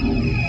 Oh.